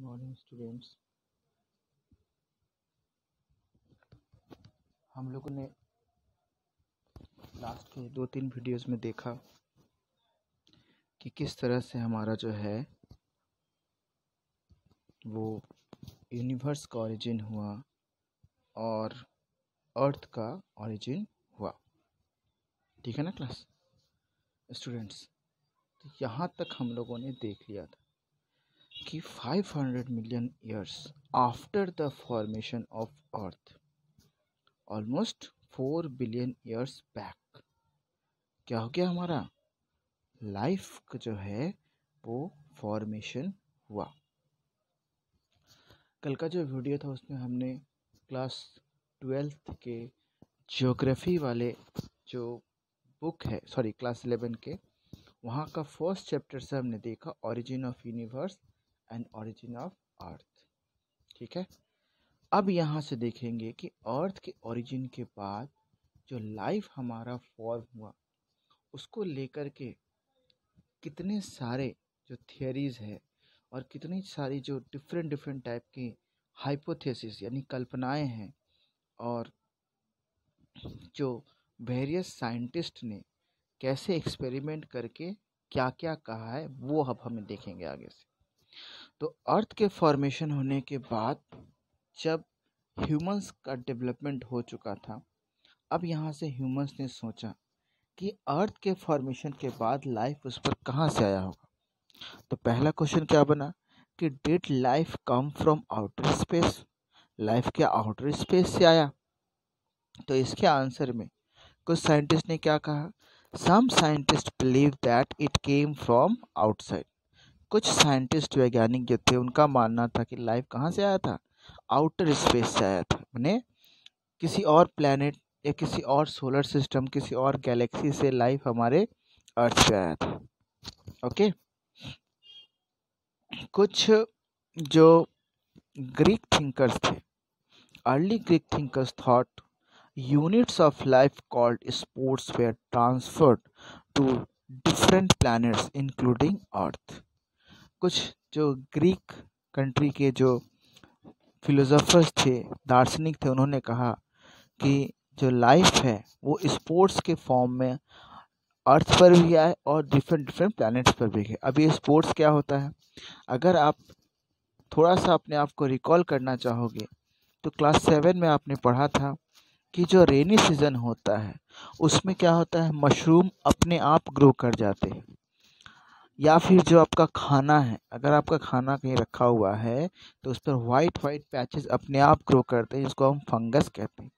Morning students हम लोगों ने लास्ट के दो तीन वीडियोस में देखा कि किस तरह से हमारा जो है, वो यूनिवर्स का ओरिजिन हुआ और अर्थ का ओरिजिन हुआ। ठीक है ना क्लास स्टूडेंट्स तो यहाँ तक हम लोगों ने देख लिया था। कि 500 million years after the formation of earth almost four billion years back क्या हो गया हमारा? लाइफ जो है, वो फॉर्मेशन हुआ। कल का जो वीडियो था, उसमें हमने क्लास ट्वेल्थ के जियोग्राफी वाले जो बुक है सॉरी क्लास इलेवन के, वहाँ का फ़र्स्ट चैप्टर से हमने देखा origin of universe and origin of earth ठीक है? अब यहाँ से देखेंगे कि अर्थ के ओरिजिन के बाद जो लाइफ हमारा फॉर्म हुआ, उसको लेकर के कितने सारे जो थियोरीज है और कितनी सारी जो डिफरेंट डिफरेंट टाइप की हाइपोथेसिस यानी कल्पनाएँ हैं और जो वेरियस साइंटिस्ट ने कैसे एक्सपेरिमेंट करके क्या क्या कहा है, वो अब हमें देखेंगे आगे से। तो अर्थ के फॉर्मेशन होने के बाद जब ह्यूमंस का डेवलपमेंट हो चुका था, अब यहाँ से ह्यूमंस ने सोचा कि अर्थ के फॉर्मेशन के बाद लाइफ उस पर कहाँ से आया होगा। तो पहला क्वेश्चन क्या बना कि did life come from outer space life क्या आउटर स्पेस से आया? तो इसके आंसर में कुछ साइंटिस्ट ने क्या कहा? Some scientist believe that it came from outside कुछ साइंटिस्ट वैज्ञानिक जो थे, उनका मानना था कि लाइफ कहाँ से आया था? आउटर स्पेस से आया था। मैंने किसी और प्लैनेट या किसी और सोलर सिस्टम किसी और गैलेक्सी से लाइफ हमारे अर्थ पे आया था। ओके कुछ जो ग्रीक थिंकर्स थे early Greek thinkers thought units of life called sports were transferred to different planets, including earth कुछ जो ग्रीक कंट्री के जो फिलोसोफर्स थे, दार्शनिक थे, उन्होंने कहा कि जो लाइफ है, वो स्पोर्ट्स के फॉर्म में अर्थ पर भी आए और डिफरेंट डिफरेंट प्लैनेट्स पर भी है अब ये स्पोर्ट्स क्या होता है? अगर आप थोड़ा सा अपने आप को रिकॉल करना चाहोगे तो क्लास सेवन में आपने पढ़ा था कि जो रेनी सीज़न होता है, उसमें क्या होता है? मशरूम अपने आप ग्रो कर जाते हैं। या फिर जो आपका खाना है, अगर आपका खाना कहीं रखा हुआ है तो उस पर वाइट वाइट पैचेस अपने आप ग्रो करते हैं, जिसको हम फंगस कहते हैं।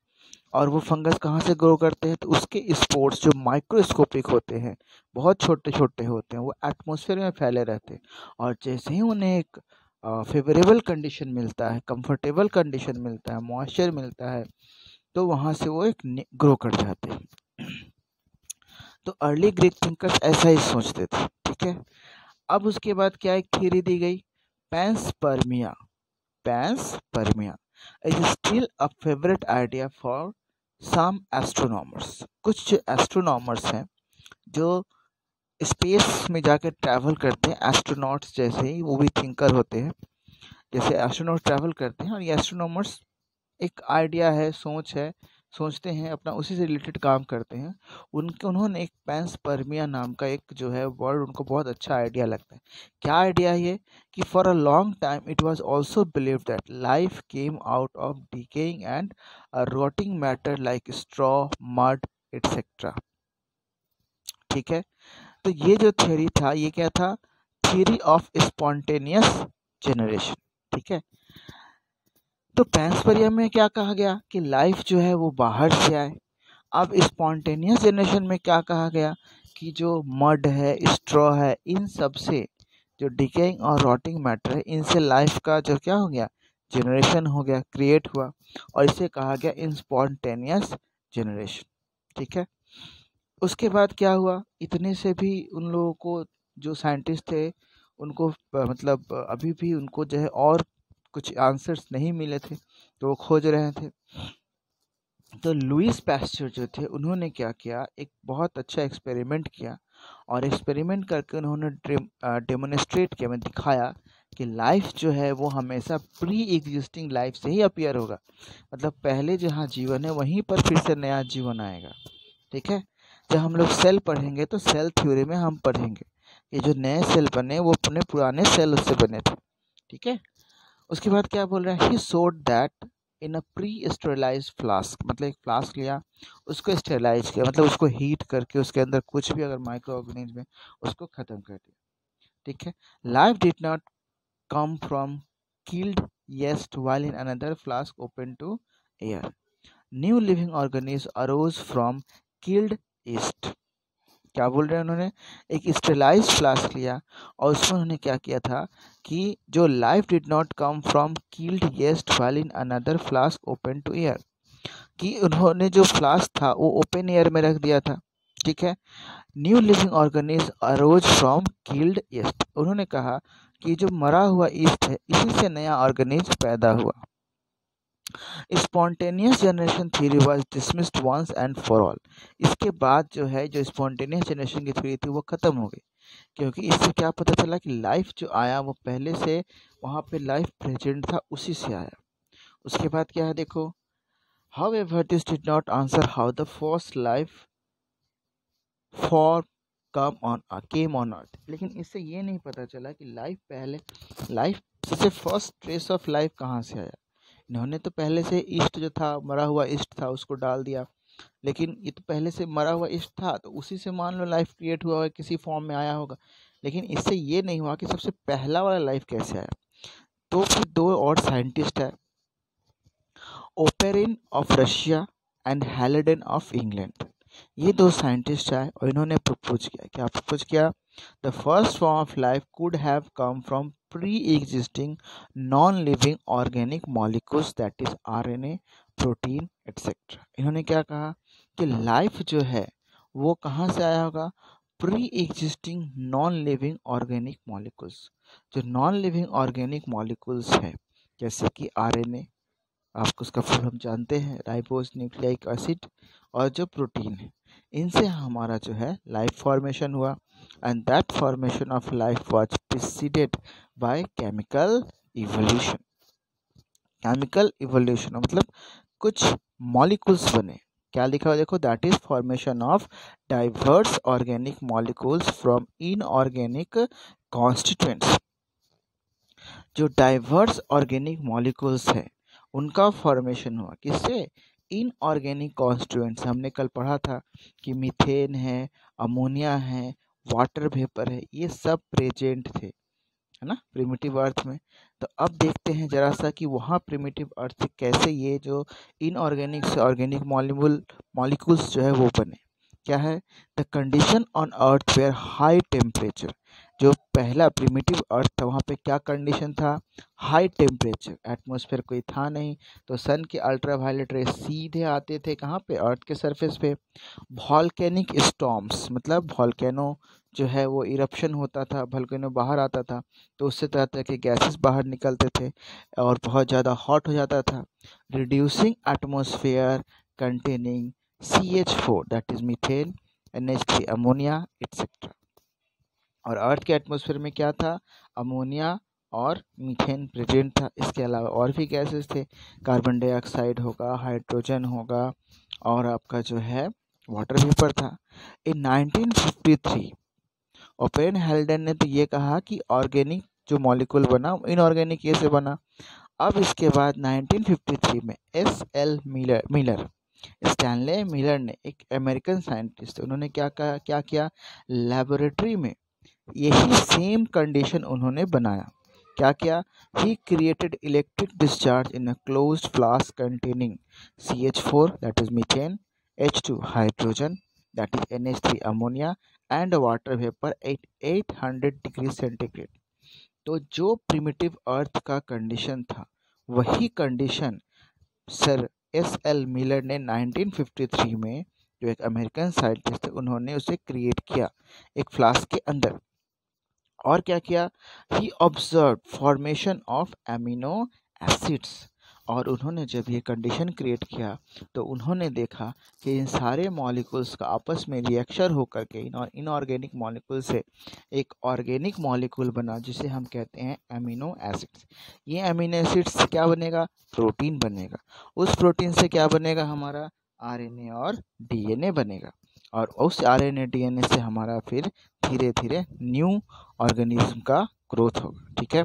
और वो फंगस कहाँ से ग्रो करते हैं? तो उसके स्पोर्ट्स जो माइक्रोस्कोपिक होते हैं, बहुत छोटे छोटे होते हैं, वो एटमोसफेयर में फैले रहते हैं। और जैसे ही उन्हें एक फेवरेबल कंडीशन मिलता है कंफर्टेबल कंडीशन मिलता है मॉइस्चर मिलता है तो वहाँ से वो एक ग्रो कर जाते हैं। तो अर्ली ग्रीक थिंकर्स ऐसा ही सोचते थे, ठीक है? अब उसके बाद क्या एक थ्योरी दी गई? Panspermia panspermia is still a favourite idea for some astronomers कुछ एस्ट्रोनॉमर्स हैं जो स्पेस में जाकर ट्रैवल करते हैं एस्ट्रोनॉट्स जैसे ही, वो भी थिंकर होते हैं। जैसे एस्ट्रोनॉट ट्रैवल करते हैं और ये एस्ट्रोनॉमर्स एक आइडिया है, सोच है सोचते हैं, अपना उसी से रिलेटेड काम करते हैं। उनके, उन्होंने एक पैंस परमिया नाम का एक जो है वर्ड उनको बहुत अच्छा आइडिया लगता है। क्या आइडिया ये? कि for a long time it was also believe that life came out of decaying and rotting matter like straw mud etcetera ठीक है? तो ये जो थ्योरी था, ये क्या था? थ्योरी ऑफ़ स्पॉन्टेनियस जनरेशन ठीक है? तो पैंसपरिया में क्या कहा गया कि लाइफ जो है वो बाहर से आए। अब स्पॉन्टेनियस जनरेशन में क्या कहा गया कि जो मड है स्ट्रॉ है, इन सबसे जो डिकेइंग और रॉटिंग मैटर है, इनसे लाइफ का जो क्या हो गया? जनरेशन हो गया क्रिएट हुआ। और इसे कहा गया इन स्पॉन्टेनियस जनरेशन ठीक है? उसके बाद क्या हुआ? इतने से भी उन लोगों को जो साइंटिस्ट थे, उनको मतलब अभी भी उनको जो है और कुछ आंसर्स नहीं मिले थे तो वो खोज रहे थे। तो लुइस पैस्चर जो थे, उन्होंने क्या किया? एक बहुत अच्छा एक्सपेरिमेंट किया और एक्सपेरिमेंट करके उन्होंने डेमोनस्ट्रेट किया। मैं दिखाया कि लाइफ जो है, वो हमेशा प्री एग्जिस्टिंग लाइफ से ही अपियर होगा। मतलब पहले जहाँ जीवन है, वहीं पर फिर से नया जीवन आएगा। ठीक है? जब हम लोग सेल पढ़ेंगे तो सेल थ्योरी में हम पढ़ेंगे ये जो नए सेल बने, वो अपने पुराने सेल उससे बने थे। ठीक है? उसके बाद क्या बोल रहे हैं ही showed that in a pre sterilised flask मतलब एक फ्लास्क लिया, उसको स्टेरलाइज किया मतलब उसको हीट करके, उसके अंदर कुछ भी अगर माइक्रो ऑर्गेनिज्म है, उसको ख़त्म कर दिया ठीक है life did not come from killed yeast while in another flask open to air. New living organisms arose from killed yeast. क्या बोल रहे हैं उन्होंने? एक स्टेलाइज फ्लास्क लिया और उसमें उन्होंने क्या किया था कि जो life did not come from killed yeast while in another flask open to air कि उन्होंने जो फ्लास्क था वो ओपन एयर में रख दिया था, ठीक है? New living organisms arose from killed yeast उन्होंने कहा कि जो मरा हुआ ईस्ट है, इसी से नया ऑर्गेनिज पैदा हुआ। Spontaneous generation theory was dismissed once and for all इसके बाद जो है, जो स्पॉन्टेनियस जनरेशन की थ्योरी थी, वो ख़त्म हो गई। क्योंकि इससे क्या पता चला कि लाइफ जो आया, वो पहले से वहाँ पे लाइफ प्रेजेंट था, उसी से आया। उसके बाद क्या है, देखो। However this did not answer how the first life form come on came on earth लेकिन इससे ये नहीं पता चला कि लाइफ पहले लाइफ सबसे फ़र्स्ट ट्रेस ऑफ़ लाइफ कहाँ से आया। इन्होंने तो पहले से इष्ट जो था, मरा हुआ इष्ट था, उसको डाल दिया। लेकिन ये तो पहले से मरा हुआ इष्ट था तो उसी से मान लो लाइफ क्रिएट हुआ होगा किसी फॉर्म में आया होगा। लेकिन इससे ये नहीं हुआ कि सबसे पहला वाला लाइफ कैसे आया। तो फिर दो और साइंटिस्ट है Oparin of Russia and Haldane of England ये दो साइंटिस्ट आए और इन्होंने प्रपोज किया। क्या प्रपोज किया? The first form of life could have come from pre existing non living organic molecules that is RNA protein etcetera इन्होंने क्या कहा? कि लाइफ जो है, वो कहाँ से आया होगा? Pre existing non living organic molecules जो नॉन लिविंग ऑर्गेनिक मॉलिक्यूल्स है, जैसे कि आरएनए आपको उसका फुल हम जानते हैं राइबोस न्यूक्लिक एसिड और जो प्रोटीन है, इनसे हमारा जो है लाइफ फॉर्मेशन हुआ and that formation of life was preceded by chemical evolution chemical evolution मतलब कुछ मॉलिक्यूल्स बने। क्या लिखा हुआ देखो that is formation of diverse organic molecules from inorganic constituents जो डाइवर्स ऑर्गेनिक मॉलिक्यूल्स है, उनका फॉर्मेशन हुआ किससे? इनऑर्गेनिक कॉन्स्टिट्यूएंट्स हमने कल पढ़ा था कि मीथेन है, अमोनिया है, वाटर वेपर है, ये सब प्रेजेंट थे, है ना प्रिमिटिव अर्थ में। तो अब देखते हैं ज़रा सा कि वहाँ प्रिमिटिव अर्थ कैसे ये जो इनऑर्गेनिक से ऑर्गेनिक मॉलिक्यूल मॉलिक्यूल्स जो है वो बने। क्या है? The condition on earth were high temperature जो पहला प्रिमिटिव अर्थ था, वहाँ पे क्या कंडीशन था? हाई टेम्परेचर एटमॉस्फेयर कोई था नहीं। तो सन के अल्ट्रा वायलेट रे सीधे आते थे कहाँ पे? अर्थ के सरफेस पे। वॉल्केनिक स्टॉम्स मतलब वॉल्केनो जो है वो इरप्शन होता था वॉल्केनो बाहर आता था। तो उससे तरह तरह के गैसेस बाहर निकलते थे और बहुत ज़्यादा हॉट हो जाता था। Reducing atmosphere containing C H four that is methane N H three ammonia etcetera और अर्थ के एटमॉस्फेयर में क्या था? अमोनिया और मीथेन प्रेजेंट था। इसके अलावा और भी गैसेस थे। कार्बन डाइऑक्साइड होगा, हाइड्रोजन होगा और आपका जो है वाटर वेपर था। इन 1953 ओपेन हेल्डन ने तो ये कहा कि ऑर्गेनिक जो मॉलिक्यूल बना, इनऑर्गेनिक ये से बना। अब इसके बाद 1953 में S L Miller Miller, Stanley Miller ने एक अमेरिकन साइंटिस्ट, उन्होंने क्या कहा, क्या किया? लेबोरेटरी में यही सेम कंडीशन उन्होंने बनाया। क्या क्या he created electric discharge in a closed flask containing C H four that is methane H two hydrogen that is N H three ammonia and water vapour at eight hundred degree centigrade तो जो primitive अर्थ का condition था, वही condition sir S L Miller ने 1953 में, जो एक American scientist थे उन्होंने उसे क्रिएट किया, एक फ्लास्क के अंदर। और क्या किया? He observed formation of amino acids और उन्होंने जब ये कंडीशन क्रिएट किया तो उन्होंने देखा कि इन सारे मॉलिक्यूल्स का आपस में रिएक्शन होकर के, इन इनऑर्गेनिक मॉलिक्यूल से एक ऑर्गेनिक मॉलिक्यूल बना, जिसे हम कहते हैं एमिनो एसिड्स ये अमीनो एसिड्स क्या बनेगा? प्रोटीन बनेगा. उस प्रोटीन से क्या बनेगा? हमारा आरएनए और डीएनए बनेगा. और उस R N A D N A से हमारा फिर धीरे धीरे न्यू ऑर्गेनिज्म का ग्रोथ होगा, ठीक है?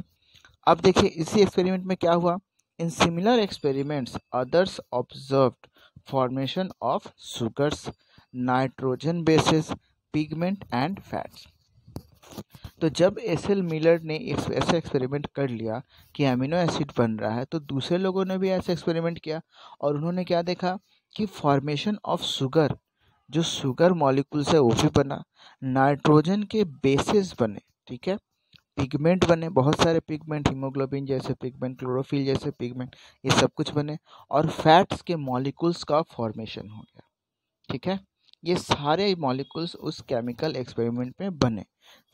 अब देखिए, इसी एक्सपेरिमेंट में क्या हुआ? In similar experiments others observed formation of sugars nitrogen bases pigment and fats तो जब एस एल मिलर ने ऐसा एक्सपेरिमेंट कर लिया कि अमीनो एसिड बन रहा है तो दूसरे लोगों ने भी ऐसा एक्सपेरिमेंट किया और उन्होंने क्या देखा कि फॉर्मेशन ऑफ़ शुगर जो शुगर मॉलिक्यूल्स है, वो भी बना। नाइट्रोजन के बेसिस बने, ठीक है? पिगमेंट बने, बहुत सारे पिगमेंट हीमोग्लोबिन जैसे पिगमेंट क्लोरोफिल जैसे पिगमेंट ये सब कुछ बने। और फैट्स के मॉलिक्यूल्स का फॉर्मेशन हो गया, ठीक है? ये सारे मॉलिक्यूल्स उस केमिकल एक्सपेरिमेंट में बने,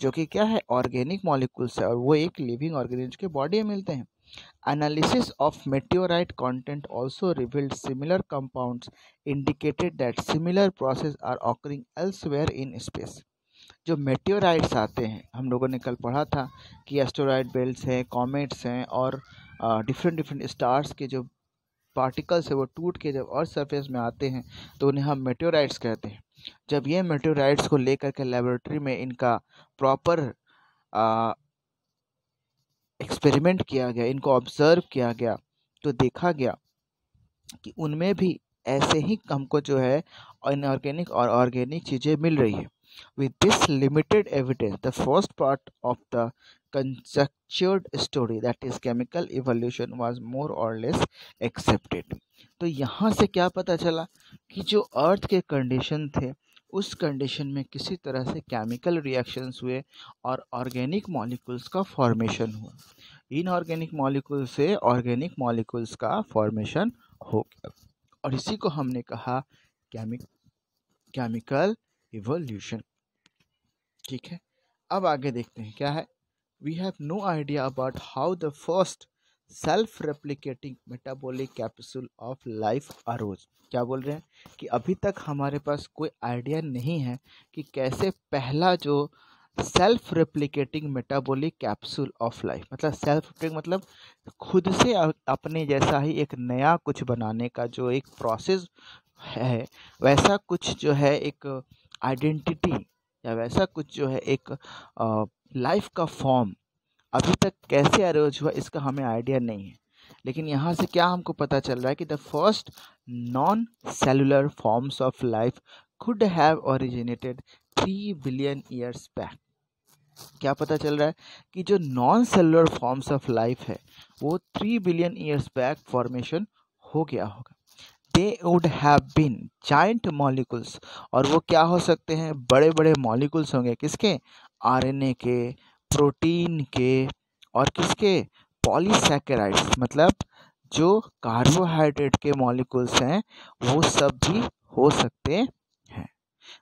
जो कि क्या है? ऑर्गेनिक मॉलिक्यूल्स है, और वो एक लिविंग ऑर्गेनिज के बॉडी में मिलते हैं। Analysis of meteorite content also revealed similar compounds indicated that similar processes are occurring elsewhere in space. जो मेटेोराइट्स आते हैं, हम लोगों ने कल पढ़ा था कि एस्टोराइड बेल्ट्स हैं कॉमेट्स हैं और डिफरेंट डिफरेंट स्टार्स के जो पार्टिकल्स है वो टूट के जब अर्थ सरफेस में आते हैं तो उन्हें हम मेटेोराइट्स कहते हैं जब ये मेटेोराइट्स को लेकर के लेबोरेटरी में इनका प्रॉपर एक्सपेरिमेंट किया गया, इनको ऑब्ज़र्व किया गया तो देखा गया कि उनमें भी ऐसे ही हमको जो है इनऑर्गेनिक और ऑर्गेनिक चीज़ें मिल रही है। With this limited evidence the first part of the conjectured story that is chemical evolution was more or less accepted तो यहाँ से क्या पता चला कि जो अर्थ के कंडीशन थे उस कंडीशन में किसी तरह से केमिकल रिएक्शंस हुए और ऑर्गेनिक मॉलिक्यूल्स का फॉर्मेशन हुआ। इनऑर्गेनिक मॉलिक्यूल से ऑर्गेनिक मॉलिक्यूल्स का फॉर्मेशन हो गया। और इसी को हमने कहा केमिक केमिकल इवोल्यूशन ठीक है? अब आगे देखते हैं, क्या है? We have no idea about how the first self replicating metabolic capsule of life arose क्या बोल रहे हैं? कि अभी तक हमारे पास कोई आइडिया नहीं है कि कैसे पहला जो self replicating metabolic capsule of life मतलब सेल्फ रेप्लिकेटिंग मतलब खुद से अपने जैसा ही एक नया कुछ बनाने का जो एक प्रोसेस है, वैसा कुछ जो है एक आइडेंटिटी या वैसा कुछ जो है एक लाइफ का फॉर्म अभी तक कैसे अरेज हुआ, इसका हमें आइडिया नहीं है। लेकिन यहाँ से क्या हमको पता चल रहा है कि the first non cellular forms of life could have originated three billion years back क्या पता चल रहा है कि जो non cellular forms of life है, वो three billion years back formation हो गया होगा। They would have been giant molecules और वो क्या हो सकते हैं? बड़े बड़े मॉलिकुल्स होंगे। किसके? आरएनए के प्रोटीन के और किसके? पॉलीसैकेराइड्स मतलब जो कार्बोहाइड्रेट के मॉलिक्यूल्स हैं, वो सब भी हो सकते हैं।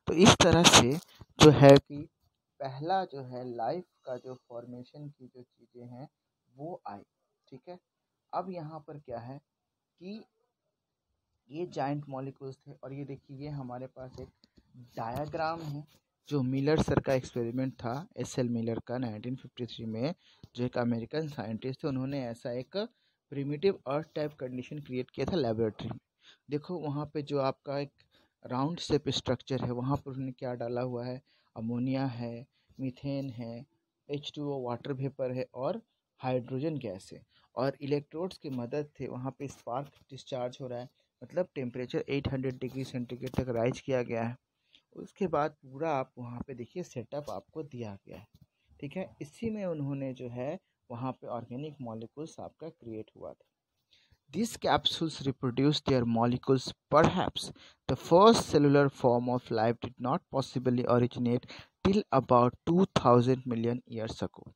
तो इस तरह से जो है कि पहला जो है लाइफ का जो फॉर्मेशन की जो चीज़ें हैं, वो आई, ठीक है? अब यहाँ पर क्या है कि ये जाइंट मॉलिक्यूल्स थे और ये देखिए, ये हमारे पास एक डायाग्राम है। जो मिलर सर का एक्सपेरिमेंट था एस एल मिलर का 1953 में, जो एक अमेरिकन साइंटिस्ट थे, उन्होंने ऐसा एक primitive earth type condition create किया था लेबोरेटरी में। देखो, वहाँ पे जो आपका एक राउंड शेप स्ट्रक्चर है, वहाँ पर उन्होंने क्या डाला हुआ है? अमोनिया है मीथेन है H two O water vapour है और हाइड्रोजन गैस है। और इलेक्ट्रोड्स की मदद से वहाँ पे स्पार्क डिस्चार्ज हो रहा है मतलब टेम्परेचर 800 डिग्री सेंटीग्रेड तक राइज किया गया है। उसके बाद पूरा आप वहाँ पे देखिए सेटअप आपको दिया गया है। ठीक है? इसी में उन्होंने जो है वहाँ पे ऑर्गेनिक मॉलिकल्स आपका क्रिएट हुआ था। This capsules reproduce their molecules पर the first cellular form of life did not possibly originate till about two thousand million years ago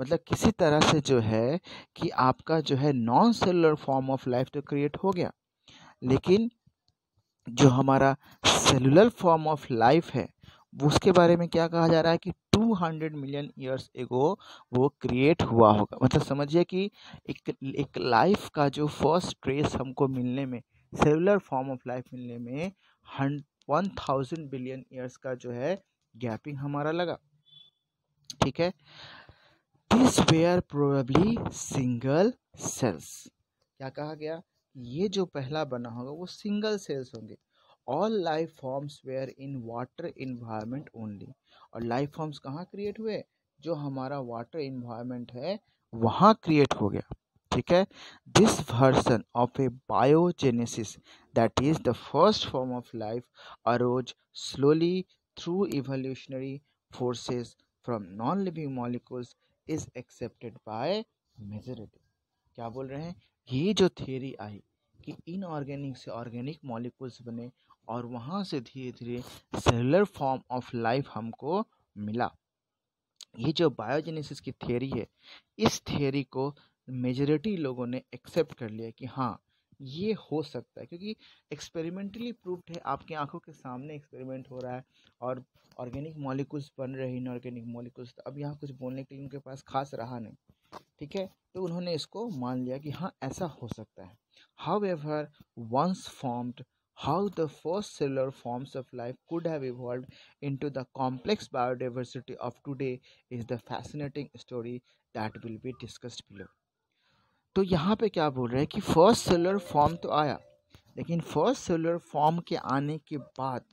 मतलब किसी तरह से जो है कि आपका जो है non cellular form of life तो क्रिएट हो गया। लेकिन जो हमारा सेलुलर फॉर्म ऑफ़ लाइफ है उसके बारे में क्या कहा जा रहा है कि 200 मिलियन ईयर्स एगो वो क्रिएट हुआ होगा। मतलब समझिए कि एक एक लाइफ का जो फ़र्स्ट ट्रेस हमको मिलने में सेलुलर फॉर्म ऑफ़ लाइफ मिलने में वन थाउज़ेंड बिलियन ईयर्स का जो है गैपिंग हमारा लगा। ठीक है? This were probably single cells क्या कहा गया? ये जो पहला बना होगा, वो सिंगल सेल्स होंगे। All life forms were in water environment only और लाइफ फॉर्म्स कहाँ क्रिएट हुए? जो हमारा वाटर इन्वायरमेंट है, वहाँ क्रिएट हो गया। ठीक है? This version of abiogenesis that is the first form of life arose slowly through evolutionary forces from non living molecules is accepted by majority क्या बोल रहे हैं? ये जो थियरी आई कि इनऑर्गेनिक से ऑर्गेनिक मॉलिक्यूल्स बने और वहाँ से धीरे धीरे सेलुलर फॉर्म ऑफ़ लाइफ हमको मिला। ये जो बायोजेनेसिस की थियोरी है, इस थियोरी को मेजोरिटी लोगों ने एक्सेप्ट कर लिया कि हाँ ये हो सकता है, क्योंकि एक्सपेरिमेंटली प्रूव्ड है, आपकी आँखों के सामने एक्सपेरिमेंट हो रहा है और ऑर्गेनिक मॉलिक्यूल्स बन रहे हैं इनऑर्गेनिक मॉलिक्यूल्स तो अब यहाँ कुछ बोलने के लिए उनके पास खास रहा नहीं, ठीक है? तो उन्होंने इसको मान लिया कि हाँ ऐसा हो सकता है। However once formed how the first cellular forms of life could have evolved into the complex biodiversity of today is the fascinating story that will be discussed below. तो यहाँ पे क्या बोल रहे हैं कि फ़र्स्ट सेलर फॉर्म तो आया, लेकिन फ़र्स्ट सेलर फॉर्म के आने के बाद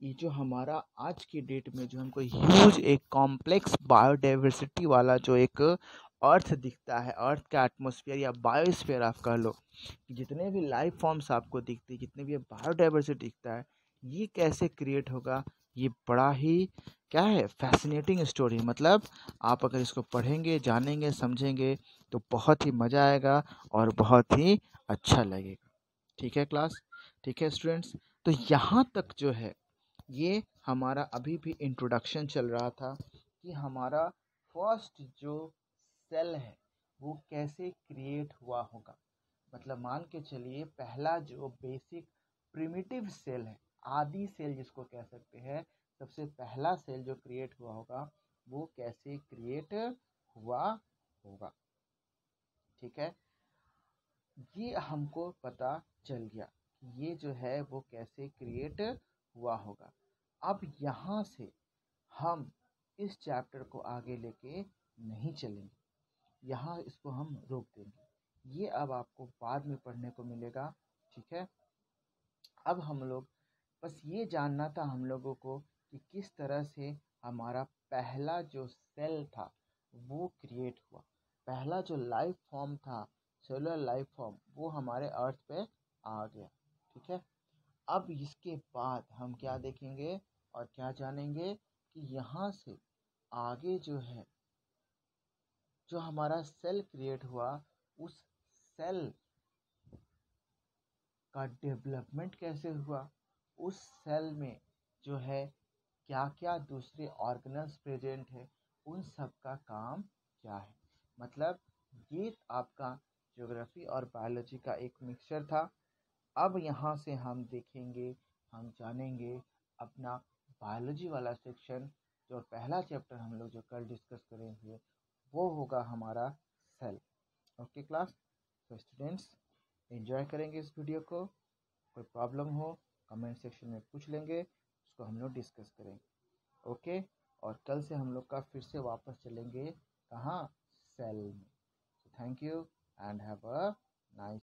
ये जो हमारा आज की डेट में जो हमको ह्यूज एक कॉम्प्लेक्स बायोडाइवर्सिटी वाला जो एक अर्थ दिखता है अर्थ का एटमोसफियर या बायोस्फीयर आप कह लो, कि जितने भी लाइफ फॉर्म्स आपको दिखते हैं, जितने भी बायोडाइवर्सिटी दिखता है, ये कैसे क्रिएट होगा? ये बड़ा ही, क्या है फैसिनेटिंग स्टोरी मतलब आप अगर इसको पढ़ेंगे, जानेंगे, समझेंगे तो बहुत ही मज़ा आएगा और बहुत ही अच्छा लगेगा। ठीक है क्लास ठीक है स्टूडेंट्स तो यहाँ तक जो है, ये हमारा अभी भी इंट्रोडक्शन चल रहा था कि हमारा फ़र्स्ट जो सेल है, वो कैसे क्रिएट हुआ होगा। मतलब मान के चलिए, पहला जो बेसिक प्रिमिटिव सेल है आदि सेल जिसको कह सकते हैं, सबसे पहला सेल जो क्रिएट हुआ होगा, वो कैसे क्रिएट हुआ होगा? ठीक है? ये हमको पता चल गया ये जो है, वो कैसे क्रिएट हुआ होगा। अब यहाँ से हम इस चैप्टर को आगे लेके नहीं चलेंगे। यहाँ इसको हम रोक देंगे। ये अब आपको बाद में पढ़ने को मिलेगा, ठीक है? अब हम लोग बस ये जानना था हम लोगों को कि किस तरह से हमारा पहला जो सेल था, वो क्रिएट हुआ। पहला जो लाइफ फॉर्म था सेलुलर लाइफ फॉर्म वो हमारे अर्थ पे आ गया, ठीक है? अब इसके बाद हम क्या देखेंगे और क्या जानेंगे कि यहाँ से आगे जो है, जो हमारा सेल क्रिएट हुआ, उस सेल का डेवलपमेंट कैसे हुआ? उस सेल में जो है क्या क्या दूसरे ऑर्गेनल्स प्रेजेंट है, उन सब का काम क्या है? मतलब ये आपका ज्योग्राफी और बायोलॉजी का एक मिक्सचर था। अब यहाँ से हम देखेंगे, हम जानेंगे अपना बायोलॉजी वाला सेक्शन जो पहला चैप्टर हम लोग जो कल डिस्कस करेंगे, वो होगा हमारा सेल ओके क्लास तो स्टूडेंट्स एंजॉय करेंगे इस वीडियो को। कोई प्रॉब्लम हो कमेंट सेक्शन में पूछ लेंगे, उसको हम लोग डिस्कस करेंगे। ओके और कल से हम लोग का फिर से वापस चलेंगे कहाँ? सेल में। Thank you and have a nice